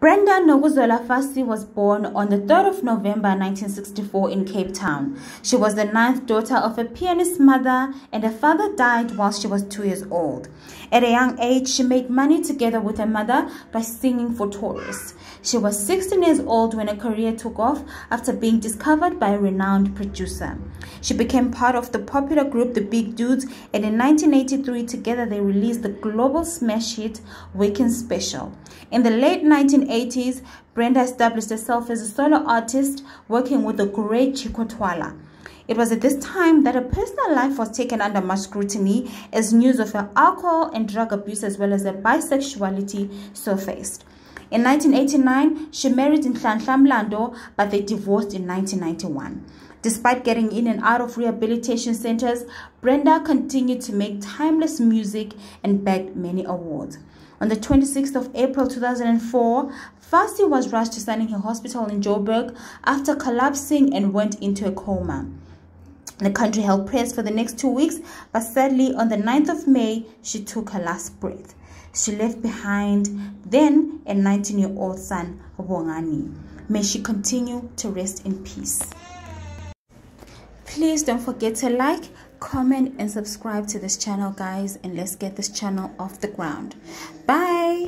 Brenda Nokuzola Fassie was born on the 3rd of November 1964 in Cape Town. She was the ninth daughter of a pianist mother and her father died while she was two years old. At a young age, she made money together with her mother by singing for tourists. She was 16 years old when her career took off after being discovered by a renowned producer. She became part of the popular group The Big Dudes and in 1983 together they released the global smash hit Weekend Special. In the late 1980s, 1980s, Brenda established herself as a solo artist working with the great Chicco Twala. It was at this time that her personal life was taken under much scrutiny as news of her alcohol and drug abuse as well as her bisexuality surfaced. In 1989, she married Nhlanhla Mbambo, but they divorced in 1991. Despite getting in and out of rehabilitation centers, Brenda continued to make timeless music and bagged many awards. On the 26th of April 2004, Fassie was rushed to Sunninghill Hospital in Joburg after collapsing and went into a coma. The country held prayers for the next two weeks, but sadly, on the 9th of May, she took her last breath. She left behind then a 19 year old son, Bongani. May she continue to rest in peace. Please don't forget to like, comment and subscribe to this channel guys and let's get this channel off the ground bye